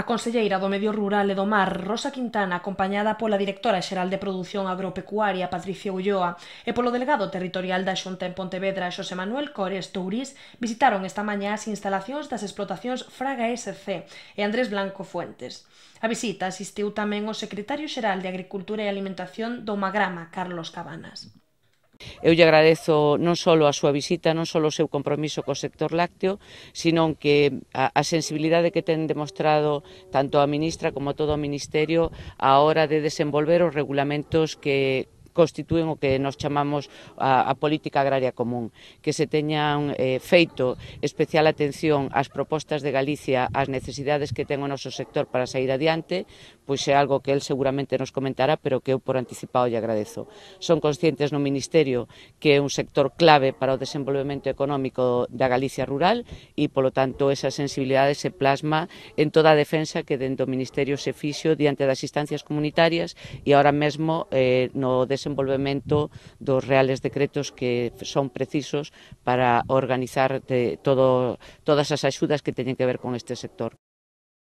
A conselleira do Medio Rural e do Mar, Rosa Quintana, acompañada pola directora xeral de produción agropecuaria Patricia Ulloa e polo delegado territorial da Xunta en Pontevedra Xosé Manuel Cores Tourís, visitaron esta mañá as instalacións das explotacións Fraga SC e Andrés Blanco Fuentes. A visita asistiu tamén o secretario xeral de Agricultura e Alimentación do Magrama, Carlos Cabanas. Eu lle agradezo non só a súa visita, non só o seu compromiso co sector lácteo, sino que a, a sensibilidade que ten demostrado tanto a ministra como todo o Ministerio a hora de desenvolver os regulamentos que, constitúen o que nos chamamos a, a política agraria común, que se teñan eh, feito especial atención ás propostas de Galicia, ás necesidades que ten o noso sector para sair adiante, pois é algo que el seguramente nos comentará, pero que eu por anticipado lle agradezo. Son conscientes no Ministerio que é un sector clave para o desenvolvemento económico da Galicia rural e, polo tanto, esa sensibilidade se plasma en toda a defensa que dentro do Ministerio se fixo diante das instancias comunitarias e ahora mesmo eh, no desenvolvemento desenvolvemento dos reales decretos que son precisos para organizar de todo, todas as axudas que teñen que ver con este sector.